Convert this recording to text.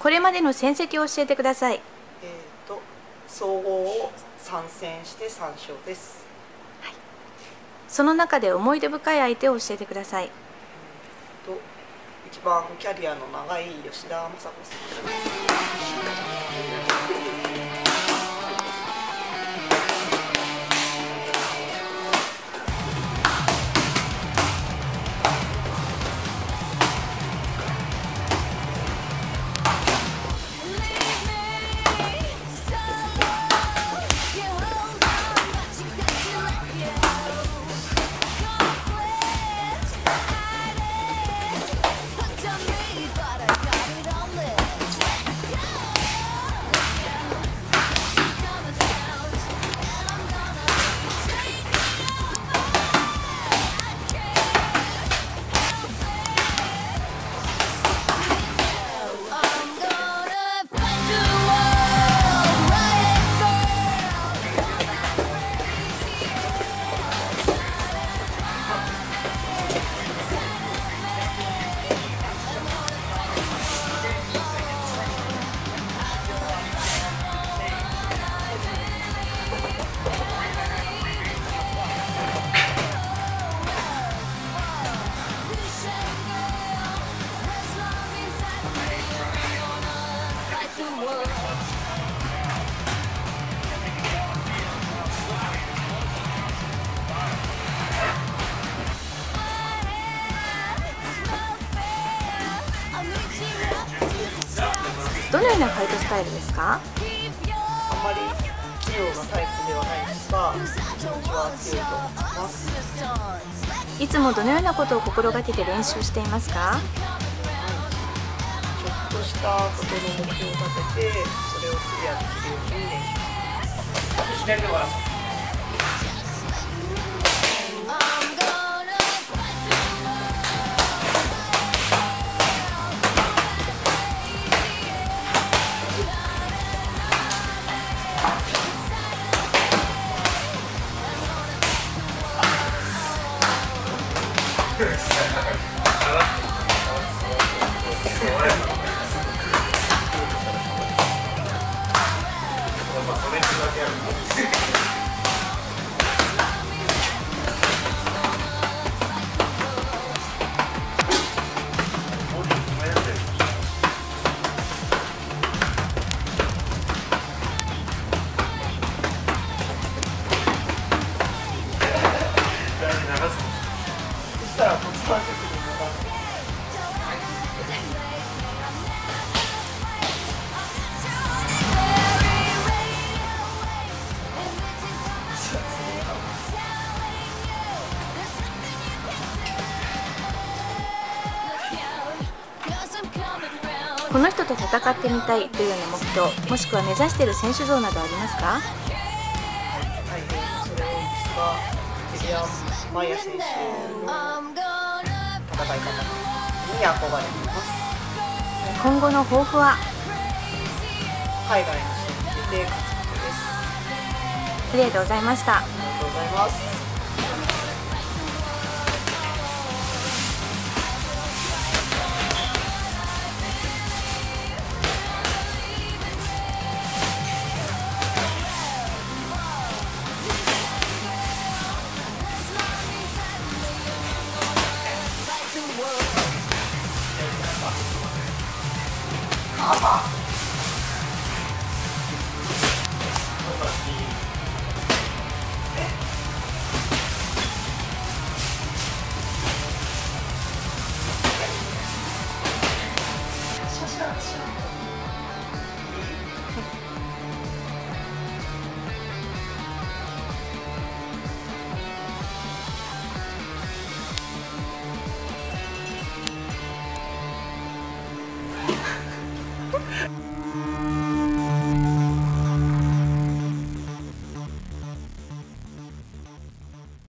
これまでの戦績を教えてくださいえー、と総合を参戦して3勝です。その中で思い出深い相手を教えてくださいと一番キャリアの長い吉田雅子さん。どのようなファイトスタイルですか？あんまり器用なタイプではないんですが気持ちは強いと思います。いつもどのようなことを心がけて練習していますか？ちょっとしたことの目標を立ててそれをクリアできるように練習します。そこの人と戦ってみたいというような目標もしくは目指している選手像などありますか？大変それ多いですがテリアン・マイヤ選手の戦い方に憧れています。今後の抱負は海外に出て勝つことです。ありがとうございました。ありがとうございますあ